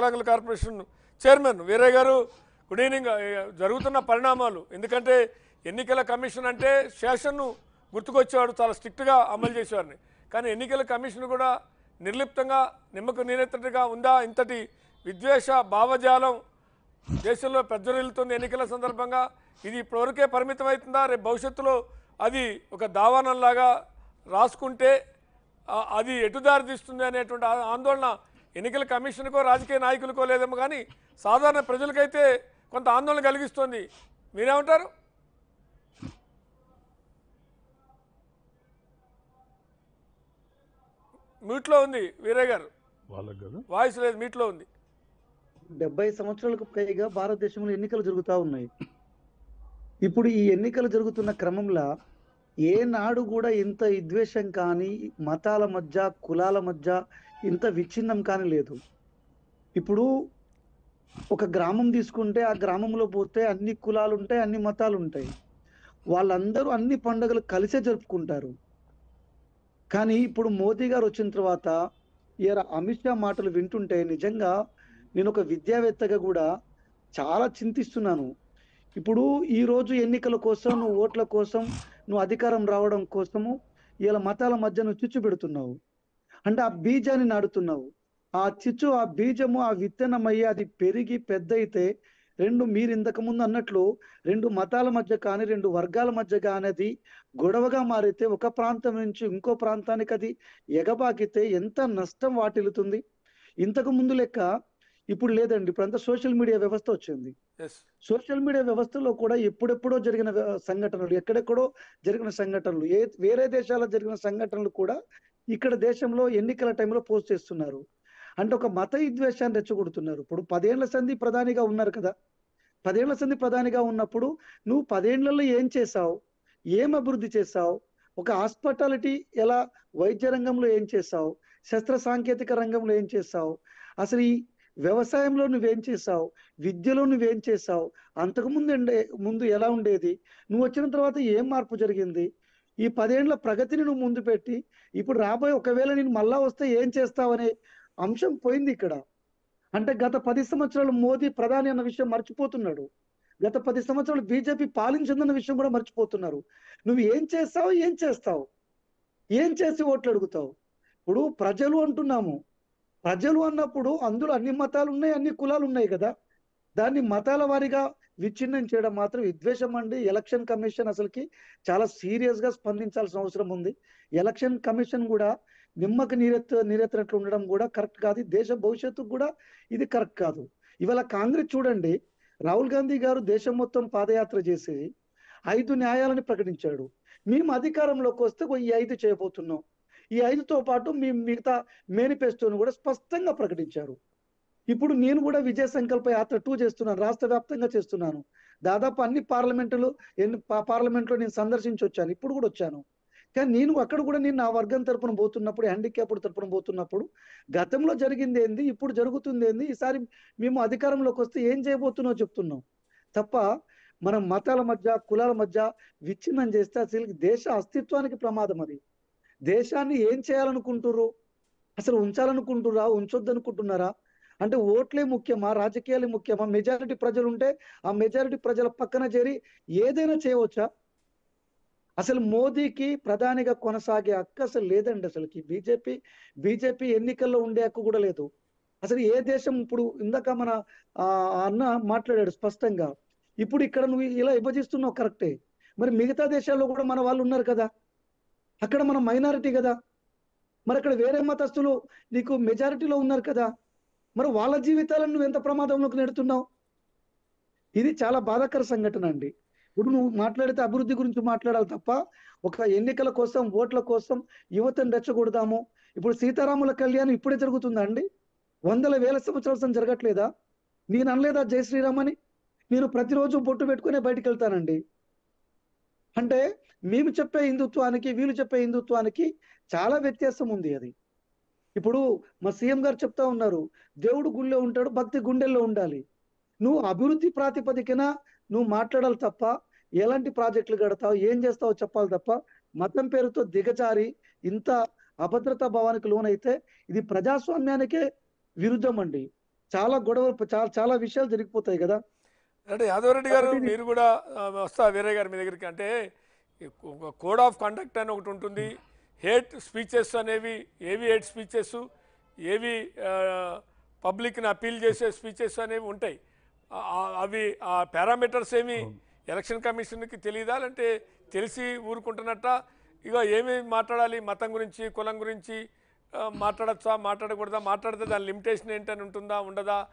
వికలాంగుల corporation chairman Veeraiah గారు good evening జరుగుతున్న పరిణామాలు ఎందుకంటే ఎన్నికల కమిషన్ అంటే శేషన్ను గుర్తుకొచ్చేవాడు చాలా స్ట్రిక్ట్గా అమలు చేసేవాడిని. కానీ ఎన్నికల కమిషన్ కూడా నిర్లిప్తంగా నిమ్మకు నీరెత్తటిగా ఉందా? ఇంతటి విద్వేష భావజాలం దేశంలో ప్రజ్వరిల్లుతుంది ఎన్నికల సందర్భంగా. ఇది ఇప్పటివరకే పరిమితం అవుతుందా రేపు భవిష్యత్తులో అది ఒక దావానంలాగా రాసుకుంటే అది ఎటుదారి తీస్తుంది అనేటువంటి ఆందోళన ఎన్నికల కమిషన్కో రాజకీయ నాయకులకో లేదేమో కానీ సాధారణ ప్రజలకైతే కొంత ఆందోళన కలిగిస్తుంది. మీరేమంటారు? మీట్లో ఉంది వీరయ్య గారు. వాయిస్ లేదు మీట్లో ఉంది. డెబ్బై సంవత్సరాలకు పైగా భారతదేశంలో ఎన్నికలు జరుగుతూ ఉన్నాయి. ఇప్పుడు ఈ ఎన్నికలు జరుగుతున్న క్రమంలో ఏనాడు కూడా ఇంత విద్వేషం కానీ మతాల మధ్య కులాల మధ్య ఇంత విచ్ఛిన్నం కానీ లేదు. ఇప్పుడు ఒక గ్రామం తీసుకుంటే ఆ గ్రామంలో పోతే అన్ని కులాలు ఉంటాయి అన్ని మతాలు ఉంటాయి వాళ్ళందరూ అన్ని పండుగలు కలిసే జరుపుకుంటారు. కానీ ఇప్పుడు మోదీ గారు వచ్చిన తర్వాత ఈయన అమిత్ షా మాటలు వింటుంటే నిజంగా నేను ఒక విద్యావేత్తగా కూడా చాలా చింతిస్తున్నాను. ఇప్పుడు ఈరోజు ఎన్నికల కోసం నువ్వు ఓట్ల కోసం నువ్వు అధికారం రావడం కోసము ఇలా మతాల మధ్య నువ్వు చిచ్చు పెడుతున్నావు. అంటే ఆ బీజాన్ని నాడుతున్నావు. ఆ చిచ్చు ఆ బీజము ఆ విత్తనం అయ్యి అది పెరిగి పెద్ద అయితే రెండు మీరు ఇంతకు ముందు అన్నట్లు రెండు మతాల మధ్య కానీ రెండు వర్గాల మధ్య కానీ అది గొడవగా మారితే ఒక ప్రాంతం నుంచి ఇంకో ప్రాంతానికి అది ఎగబాకితే ఎంత నష్టం వాటిల్లుతుంది. ఇంతకు ముందు లెక్క ఇప్పుడు లేదండి. ఇప్పుడు అంతా సోషల్ మీడియా వ్యవస్థ వచ్చింది. సోషల్ మీడియా వ్యవస్థలో కూడా ఎప్పుడెప్పుడో జరిగిన సంఘటనలు ఎక్కడెక్కడో జరిగిన సంఘటనలు ఏ వేరే దేశాల్లో జరిగిన సంఘటనలు కూడా ఇక్కడ దేశంలో ఎన్నికల టైంలో పోస్ట్ చేస్తున్నారు. అంటే ఒక మత విద్వేషాన్ని రెచ్చగొడుతున్నారు. ఇప్పుడు పదేళ్ళ సంధి ప్రధానిగా ఉన్నారు కదా. పదేళ్ళ సంధి ప్రధానిగా ఉన్నప్పుడు నువ్వు పదేళ్ళలో ఏం చేసావు ఏం అభివృద్ధి చేసావు ఒక హాస్పిటాలిటీ ఎలా వైద్య రంగంలో ఏం చేసావు శస్త్ర సాంకేతిక రంగంలో ఏం చేసావు అసలు ఈ వ్యవసాయంలో నువ్వేం చేసావు విద్యలో నువ్వేం చేసావు అంతకుముందు ఉండే ముందు ఎలా ఉండేది? నువ్వు వచ్చిన తర్వాత ఏం మార్పు జరిగింది? ఈ పదేండ్ల ప్రగతిని నువ్వు ముందు పెట్టి ఇప్పుడు రాబోయే ఒకవేళ నేను మళ్ళా వస్తే ఏం చేస్తావనే అంశం పోయింది ఇక్కడ. అంటే గత పది సంవత్సరాలు మోదీ ప్రధాని అన్న విషయం మర్చిపోతున్నాడు. గత పది సంవత్సరాలు బీజేపీ పాలించిందన్న విషయం కూడా మర్చిపోతున్నారు. నువ్వు ఏం చేస్తావు ఏం చేస్తావు? ఏం చేసి ఓట్లు అడుగుతావు? ఇప్పుడు ప్రజలు అంటున్నాము. ప్రజలు అన్నప్పుడు అందులో అన్ని మతాలు ఉన్నాయి అన్ని కులాలు ఉన్నాయి కదా. దాన్ని మతాల వారిగా విచ్ఛిన్నం చేయడం మాత్రం విద్వేషం అండి. ఎలక్షన్ కమిషన్ అసలుకి చాలా సీరియస్గా స్పందించాల్సిన అవసరం ఉంది. ఎలక్షన్ కమిషన్ కూడా నిమ్మకు నీరెత్త నీరెత్తినట్లు ఉండడం కూడా కరెక్ట్ కాదు. దేశ భవిష్యత్తుకు కూడా ఇది కరెక్ట్ కాదు. ఇవాళ కాంగ్రెస్ చూడండి. రాహుల్ గాంధీ గారు దేశం మొత్తం పాదయాత్ర చేసి ఐదు న్యాయాలని ప్రకటించాడు. మేము అధికారంలోకి వస్తే ఈ ఐదు చేయబోతున్నాం. ఈ ఐదుతో పాటు మేము మిగతా మేనిఫెస్టోను కూడా స్పష్టంగా ప్రకటించారు. ఇప్పుడు నేను కూడా విజయ సంకల్ప యాత్ర టూ చేస్తున్నాను రాష్ట్ర వ్యాప్తంగా చేస్తున్నాను. దాదాపు అన్ని పార్లమెంటులు ఎన్ని పార్లమెంట్లో నేను సందర్శించి వచ్చాను ఇప్పుడు కూడా వచ్చాను. కానీ నేను అక్కడ కూడా నేను నా వర్గం తరపున పోతున్నప్పుడు హ్యాండిక్యాప్డ్ తరపున పోతున్నప్పుడు గతంలో జరిగింది ఏంది ఇప్పుడు జరుగుతుంది ఏంది ఈసారి మేము అధికారంలోకి వస్తే ఏం చేయబోతున్నావు చెప్తున్నాం. తప్ప మనం మతాల మధ్య కులాల మధ్య విచ్ఛిన్నం చేస్తే అసలు దేశ అస్తిత్వానికి ప్రమాదం అది. దేశాన్ని ఏం చేయాలనుకుంటుర్రు? అసలు ఉంచాలనుకుంటున్నారా ఉంచొద్దనుకుంటున్నారా? అంటే ఓట్లే ముఖ్యమా? రాజకీయాలే ముఖ్యమా? మెజారిటీ ప్రజలు ఉంటే ఆ మెజారిటీ ప్రజల పక్కన చేరి ఏదైనా చేయవచ్చా? అసలు మోదీకి ప్రధానిగా కొనసాగే హక్కు అసలు లేదండి అసలుకి బీజేపీ బీజేపీ ఎన్నికల్లో ఉండే హక్కు కూడా లేదు. అసలు ఏ దేశం ఇప్పుడు ఇందాక మన ఆ అన్న మాట్లాడాడు స్పష్టంగా. ఇప్పుడు ఇక్కడ నువ్వు ఇలా విభజిస్తున్నావు కరెక్టే. మరి మిగతా దేశాల్లో కూడా మన వాళ్ళు ఉన్నారు కదా. అక్కడ మన మైనారిటీ కదా. మరి అక్కడ వేరే మతస్థులు నీకు మెజారిటీలో ఉన్నారు కదా. మరి వాళ్ళ జీవితాలను నువ్వు ఎంత ప్రమాదంలోకి నెడుతున్నావు? ఇది చాలా బాధాకర సంఘటన అండి. ఇప్పుడు నువ్వు మాట్లాడితే అభివృద్ధి గురించి మాట్లాడాలి తప్ప ఒక ఎన్నికల కోసం ఓట్ల కోసం యువతను రెచ్చగొడదాము. ఇప్పుడు సీతారాముల కళ్యాణం ఇప్పుడే జరుగుతుందా అండి? వందల వేల సంవత్సరాల జరగట్లేదా? నేను అనలేదా జై శ్రీరామ్ అని నేను ప్రతిరోజు బొట్టు పెట్టుకునే బయటకు వెళ్తానండి. అంటే మేము చెప్పే హిందుత్వానికి వీళ్ళు చెప్పే హిందుత్వానికి చాలా వ్యత్యాసం ఉంది అది. ఇప్పుడు మా సీఎం గారు చెప్తా ఉన్నారు దేవుడు గుళ్ళో ఉంటాడు భక్తి గుండెల్లో ఉండాలి. నువ్వు అభివృద్ధి ప్రాతిపదికన నువ్వు మాట్లాడాలి తప్ప ఎలాంటి ప్రాజెక్టులు కడతావు ఏం చేస్తావో చెప్పాలి తప్ప మతం పేరుతో దిగజారి ఇంత అభద్రతా భావానికి లోనైతే ఇది ప్రజాస్వామ్యానికే విరుద్ధం అండి. చాలా గొడవలు చాలా చాలా విషయాలు జరిగిపోతాయి కదా. అంటే యాదవరెడ్డి గారు మీరు కూడా వస్తా వీరయ్య గారు మీ దగ్గరికి. అంటే కోడ్ ఆఫ్ కండక్ట్ అని ఒకటి ఉంటుంది. హేట్ స్పీచెస్ అనేవి ఏవి హేట్ స్పీచెస్ ఏవి పబ్లిక్ని అపీల్ చేసే స్పీచెస్ అనేవి ఉంటాయి. అవి ఆ పారామీటర్స్ ఏమి ఎలక్షన్ కమిషన్కి తెలియదా అంటే తెలిసి ఊరుకుంటున్నట్ట? ఇక ఏమి మాట్లాడాలి? మతం గురించి కులం గురించి మాట్లాడచ్చా? మాట్లాడకూడదా? మాట్లాడితే దాని లిమిటేషన్ ఏంటని ఉంటుందా? ఉండదా?